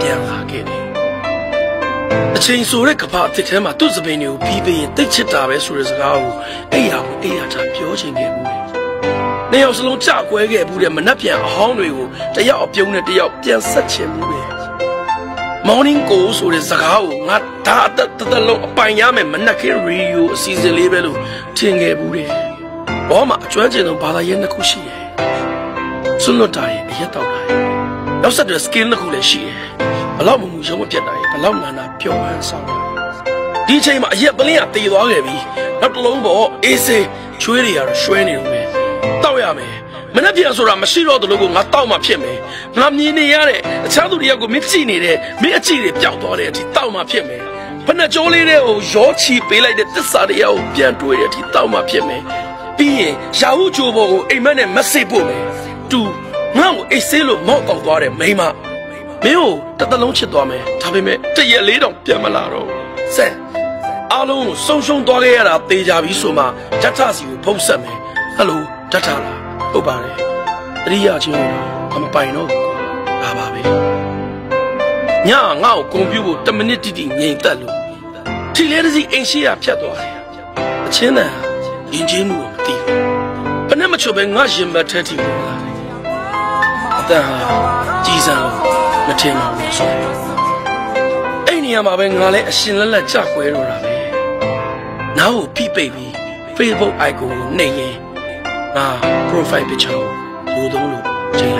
ပြန်လာခဲ့တယ်အချိန်ဆိုတဲ့ကဘာအစ်ထဲမှာသူ့စပင်းတွေကိုပြီးပြီးရင်တိတ်ချစ်တာပဲဆိုတဲ့စကားကိုအဲ့ရကိုအဲ့ရချပြောချင်ခဲ့ဘူးလေ။နှစ်ယောက်စလုံးကြကွဲခဲ့ဘူးတဲ့မနှက်ပြန်အဟောင်းတွေကိုတယောက်အပြုံးနဲ့တယောက်ပြန်ဆက်ချင်ဘူးလေ။ Morning Go ဆိုတဲ့စကားကိုငါဒါအသက်တသက်လုံးအပိုင်ရမယ်မနှက်ခင်းရေဒီယိုအစီအစဉ်လေးပဲလို့ထင်ခဲ့ဘူးတဲ့။ဘောမှာအကျွမ်းကျင်ဆုံးဘာသာရေးနှစ်ခုရှိတယ်။စွန့်လွတ်တာရဲ့အရက်တောက်တာရဲ့နောက်ဆက်တွဲ skill နှစ်ခုလည်းရှိတယ်။ ဘလောက်မှမရုံးမပြတ်တာရဲ့ဘလောက်နာနာပျော်ဟန်ဆောင်တာဒီအချိန်မှာအရက်ပလင်းကတည်သွားခဲ့ပြီနောက်တစ်လုံးပေါ်အေးစေးချွေးတွေကတော့ရွှဲနေတော့မယ်တောက်ရမယ်မနှက်ပြန်ဆိုတာမရှိတော့တလို့ကိုငါတောက်မှဖြစ်မယ်ငါမြင်နေရတဲ့အခြားသူတယောက်ကိုမင်းကြည့်နေတဲ့မင်းအကြည့်တွေပျောက်သွားတဲ့အထိတောက်မှဖြစ်မယ်ဖနှက်ကြောလေးတွေကိုရောချီပေးလိုက်တဲ့တစ္ဆာတရားကိုပြန်တွေးတဲ့အထိတောက်မှဖြစ်မယ်ပြီးရင်ရာဟုချိုးပေါ်ကိုအိမ်မက်နဲ့မဆိတ်ဖို့မယ်တူငါ့ကိုအိတ်ဆေးလို့မော့ကောက်သွားတဲ့မိန်းမ မင်းကိုတစ်သလုံးချစ်သွားမယ်ဒါပေမဲ့တရက်လေးတော့ပြန်မလာတော့ဆန်အားလုံးကိုဆုံရှုံသွားခဲ့ရတာသေချာပြီဆိုမှဓာတ်ထစီကိုဖုံးဆက်မယ်ဟယ်လိုဓာတ်ထလားဟုတ်ပါတယ်တရိယာချင်းကိုမပိုင်တော့ဘူးဒါပါပဲညငါ့ကိုကွန်ပျူတာတမိနစ်တိတိငြိမ်သက်လို့ထီလဲတစ်စီအိမ်ရှိရဖြတ်သွားတယ်အချင်းတန်ရင်ချင်းမှုကိုမသိဘူးဘယ်နဲ့မချွတ်ပဲငါရင်မထက်ထီဘူးလားအတန်ဟာကြီးစံလို့ မထင်ပါဘူးဆိုအဲ့နေရာမှာပဲငါလည်းအရှင်လက်လက်ကြွယ်တော့တာပဲနောက်ကိုဖိပိတ်ပြီး Facebook icon ကိုနှိပ်ရင်ငါ profile picture ကိုလိုသုံးလို့ချိန်လိုက်ပါတယ်